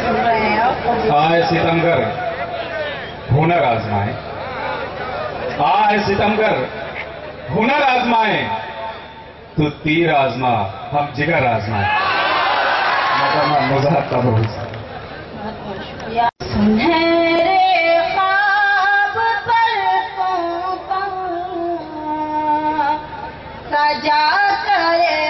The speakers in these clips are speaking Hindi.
सुन रहे हैं आए सितमगर हुनर आजमाए। आए सितमगर हुनर आजमाए। तो तीर आजमा हम जिगर आजमाए। मज़ा करे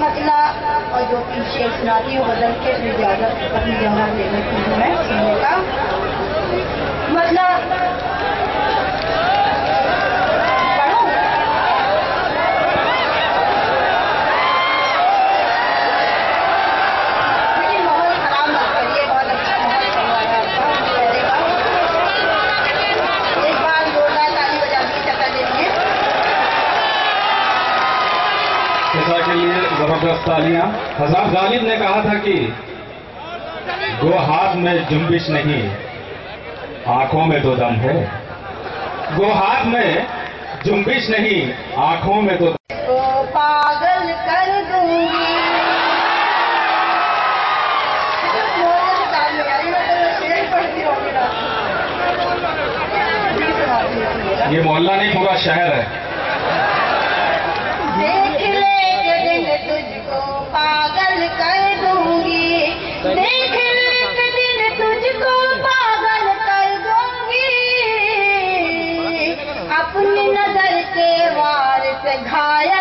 मतला और जो कि शेख सुनाती हूँ बदल के इजाज़त अपनी जगह देने की मैं सुनने का मतलब ज़बरदस्त तालियाँ। हज़ार गालिब ने कहा था कि गो हाथ में जुम्बिश नहीं आँखों में तो दम है। गो हाथ में जुम्बिश नहीं आँखों में तो पागल कर दूँगी। ये मोहल्ला नहीं पूरा शहर है। घाया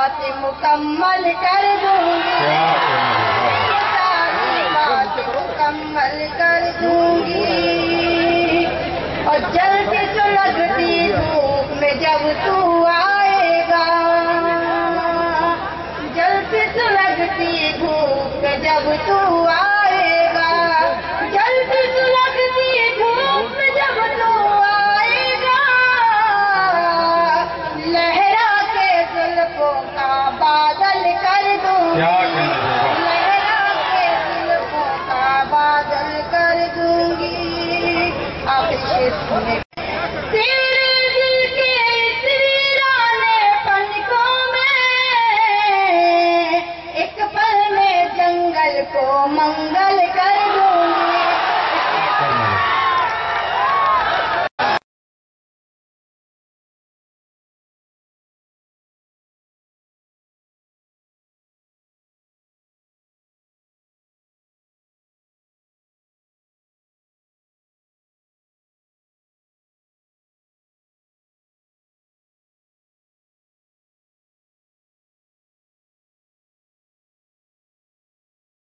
बात मुकम्मल कर दूँगी सारी बात मुकम्मल कर दूँगी। और जलती सुलगती धूप में जब तू आएगा जलती सुलगती धूप में जब तू es